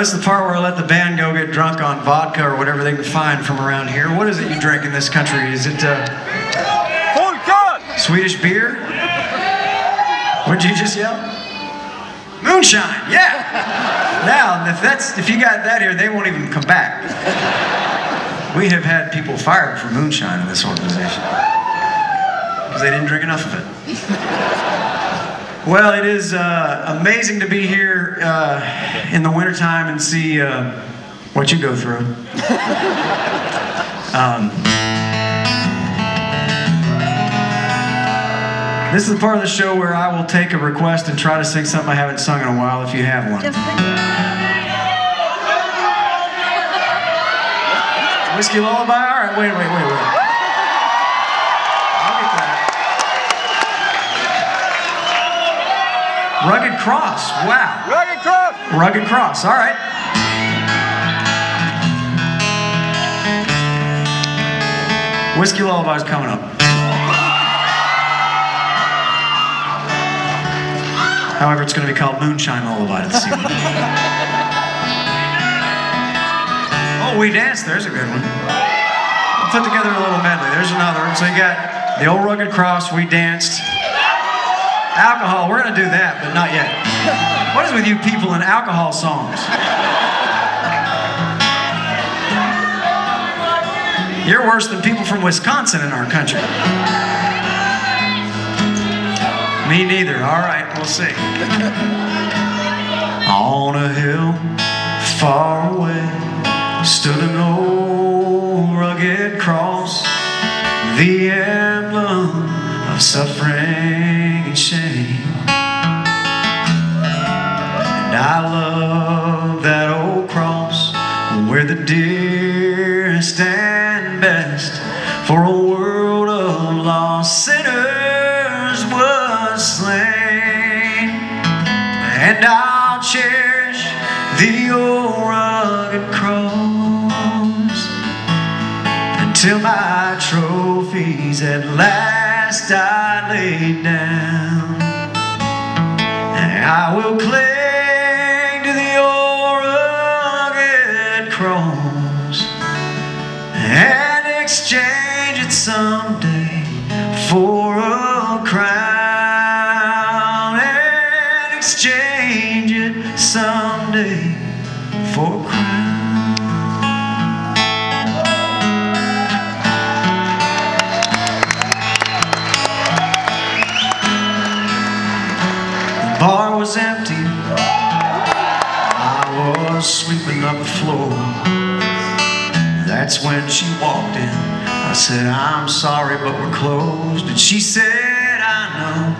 this is the part where I let the band go get drunk on vodka or whatever they can find from around here. What is it you drink in this country? Is it uh, Swedish beer? What'd you just yell? Moonshine, yeah. Now, if that's if you got that here, they won't even come back. We have had people fired for moonshine in this organization because they didn't drink enough of it. Well, it is uh, amazing to be here uh, in the wintertime and see uh, what you go through. um, this is the part of the show where I will take a request and try to sing something I haven't sung in a while if you have one. Whiskey Lullaby? All right, wait, wait, wait, wait. Rugged Cross. Wow. Rugged Cross. Rugged Cross. All right. Whiskey Lullaby's coming up. However, it's going to be called Moonshine Lullaby this evening. oh, We Dance. There's a good one. We'll put together a little medley. There's another. So you got the old Rugged Cross, We Danced. Alcohol, we're to do that, but not yet. What is with you people in alcohol songs? You're worse than people from Wisconsin in our country. Me neither. All right, we'll see. On a hill far away stood an old rugged cross, the emblem of suffering shame. And I love that old cross where the dearest stand best for a world of lost sinners was slain. And I'll cherish the old rugged cross until my trophies at last I lay down. I will cling was empty. I was sweeping up the floor. That's when she walked in. I said, I'm sorry, but we're closed. And she said, I know,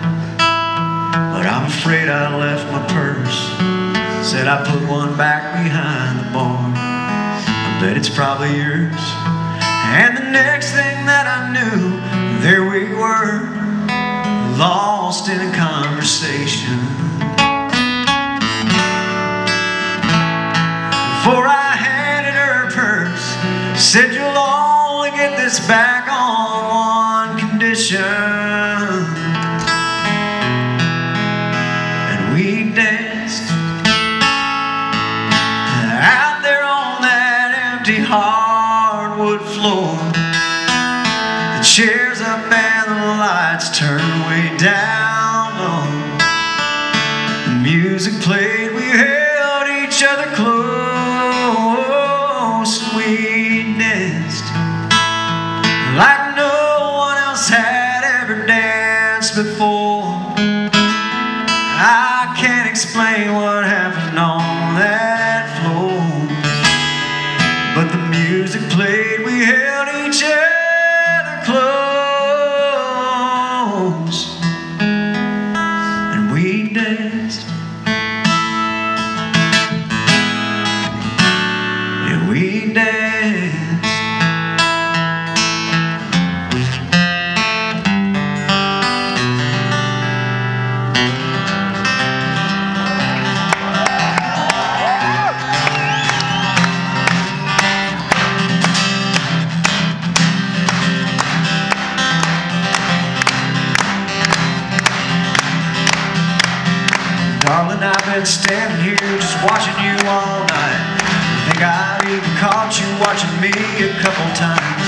but I'm afraid I left my purse. Said I put one back behind the bar. I bet it's probably yours. And the next thing that I knew, there we were, lost in a conversation. Before I handed her her purse, said you'll only get this back on one condition. And we danced else had ever danced before. I can't explain what happened on that floor. But the music played, we held each other close. And we danced. And we danced. Darling, I've been standing here just watching you all night. I think I've even caught you watching me a couple times.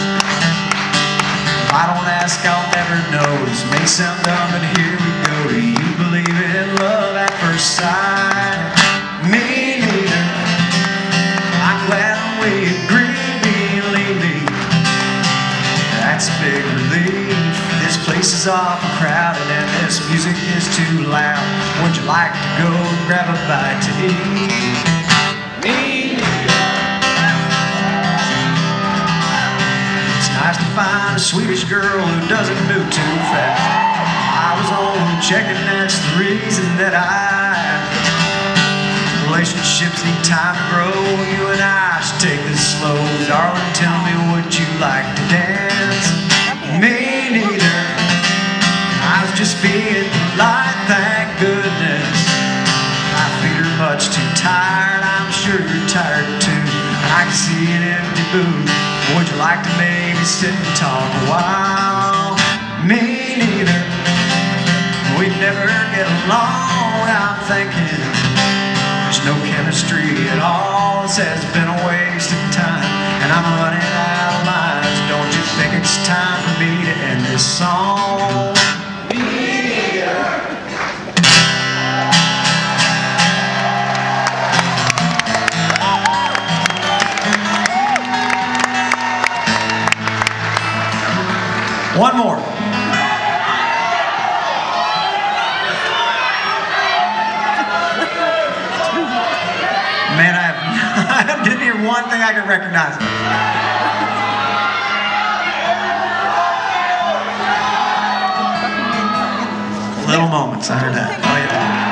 If I don't ask, I'll never know. This may sound dumb, but here we go. Do you believe in love at first sight? This is awful crowded and this music is too loud. Would you like to go grab a bite to eat? Me It's nice to find a Swedish girl who doesn't move too fast. I was only checking, that's the reason that I Relationships need time to grow. You and I should take this slow. Darling, tell me, would you like to dance? Me just being polite, thank goodness. My feet are much too tired. I'm sure you're tired too. I can see an empty booth. Would you like to maybe sit and talk a while? Me neither. We'd never get along. I'm thinking. There's no chemistry at all. This has been a waste of time, and I'm running out of lines. Don't you think it's time for me to end this song? One more. Man, I, have, I didn't hear one thing I could recognize. Little moments, I heard that. Oh, yeah.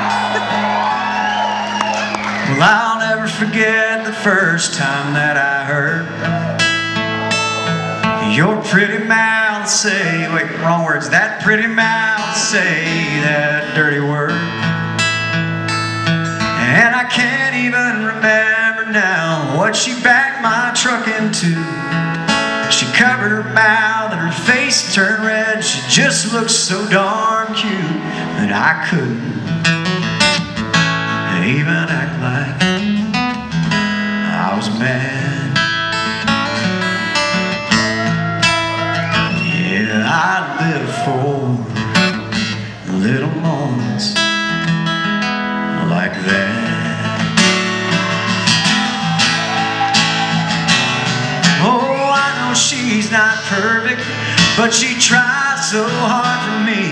Well, I'll never forget the first time that I heard your pretty mouth say, wait, wrong words, that pretty mouth say that dirty word. And I can't even remember now what she backed my truck into. She covered her mouth and her face turned red. She just looked so darn cute that I couldn't even act like I was mad. Hard for me.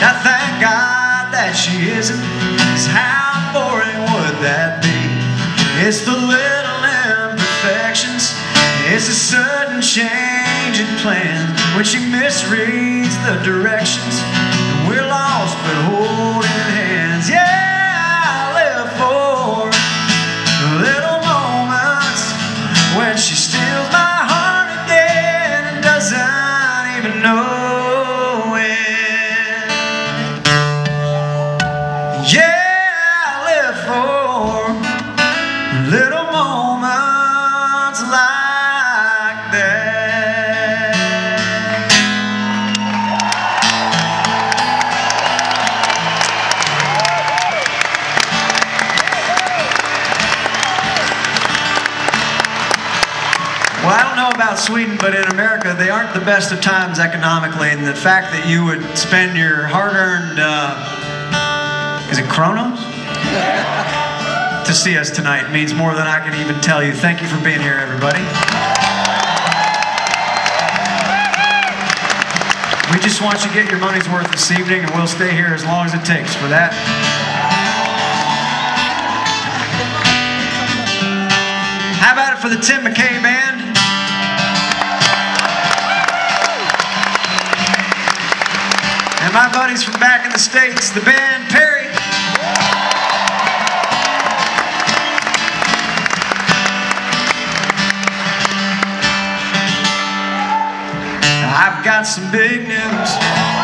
And I thank God that she isn't, 'cause how boring would that be? It's the little imperfections, it's a sudden change in plan when she misreads the directions. And we're lost but holding know about Sweden, but in America, they aren't the best of times economically. And the fact that you would spend your hard earned, uh, is it Kronos? to see us tonight means more than I can even tell you. Thank you for being here, everybody. We just want you to get your money's worth this evening, and we'll stay here as long as it takes for that. How about it for the Tim McKay Band? And my buddies from back in the States, the band Perry. I've got some big news.